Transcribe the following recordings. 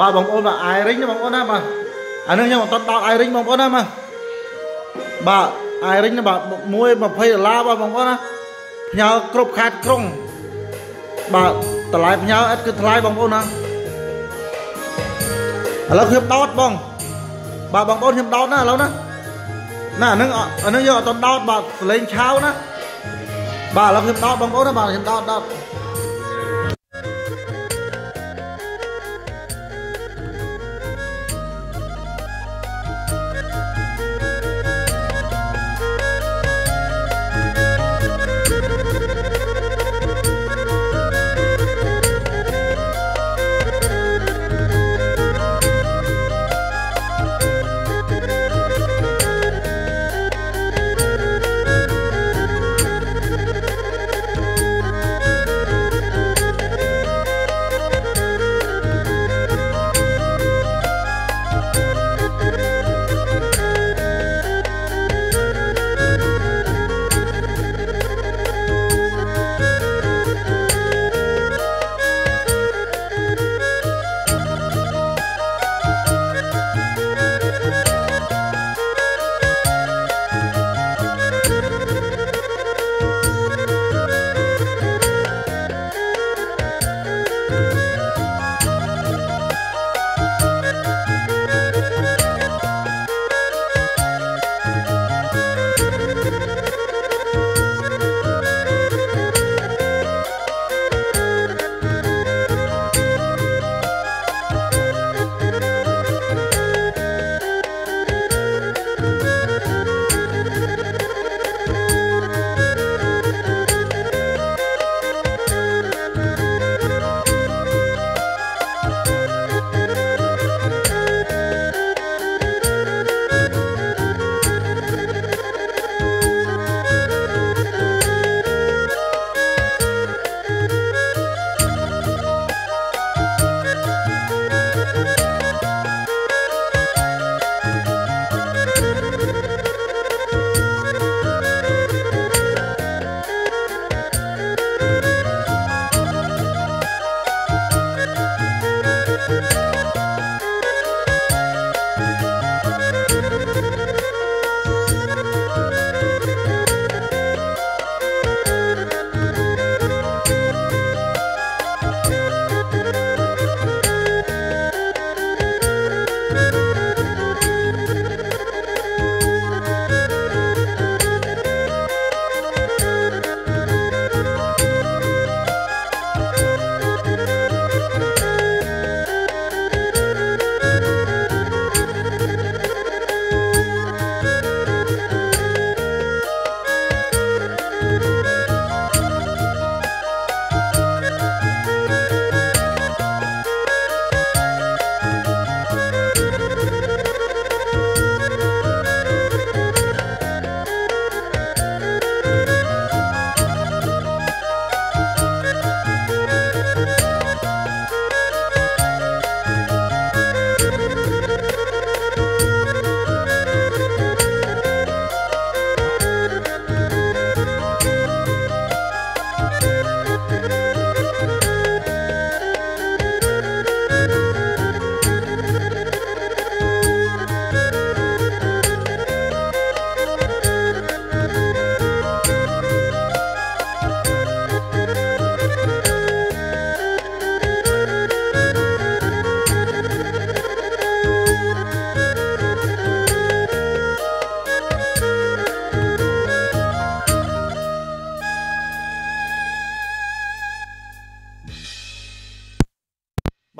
បាទបងប្អូនបាទអៃរិញបងប្អូនណាបាទអានេះខ្ញុំអត់តដោតអៃរិញបងប្អូនណាបាទបាទអៃរិញបាទមួយ20ដុល្លារបាទបងប្អូនណាផ្ញើគ្រប់ខាតក្រុងបាទតម្លៃផ្ញើឥតគឺថ្លៃបងប្អូនណាឥឡូវខ្ញុំដោតបងបាទបងប្អូនខ្ញុំដោតណាឥឡូវណាណាអានឹងអានឹងយកអត់តដោតបាទសលេងឆាវណាបាទឥឡូវខ្ញុំដោតបងប្អូនណាបាទខ្ញុំដោតដោត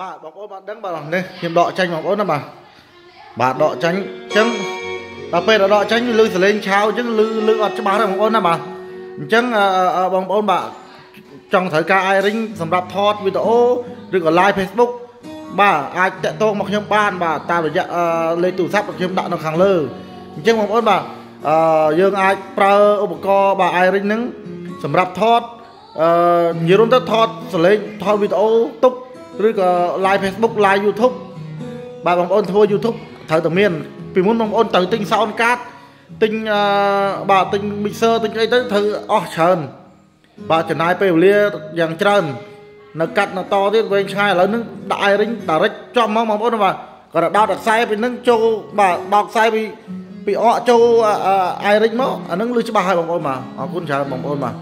បាទបងប្អូនបានដឹងបាទនេះខ្ញុំដកចាញ់បងប្អូនណាបាទបាទដកចាញ់អញ្ចឹងដល់ពេលដកចាញ់លឺសលេងឆាវអញ្ចឹងលឺលឺអត់ច្បាស់ទេបងប្អូនណាបាទអញ្ចឹងបងប្អូនបាទចង់ត្រូវការ iRing សម្រាប់ថតវីដេអូឬក៏ live Facebook បាទអាចតាក់ទងមកខ្ញុំបាន បាទតាមរយៈលេខទូរស័ព្ទរបស់ខ្ញុំដាក់នៅខាងលើអញ្ចឹងបងប្អូនបាទអឺយើងអាចប្រើឧបករណ៍បាទ iRing ហ្នឹងសម្រាប់ថតអឺនិយាយរួមទៅថតសលេងថតវីដេអូទុក ឬក៏ live Facebook live YouTube បាទបងប្អូនធ្វើ YouTube ត្រូវតែមានពីមុនបងប្អូនត្រូវទិញ sound card ទិញអឺបាទទិញ mixer ទិញអីទៅត្រូវអស់ច្រើនបាទចំណាយពេលវេលាយ៉ាងច្រើន នៅកាត់នៅតទៀតវែងឆ្ងាយឥឡូវហ្នឹងដាក់ iRing direct ជាប់មកបងប្អូនបាទគាត់ដោតខ្សែពីហ្នឹងចូលបាទដោតខ្សែពីពីអកចូល iRing មកអាហ្នឹងលឺច្បាស់ហើយបងប្អូនបាទអរគុណច្រើនបងប្អូនបាទ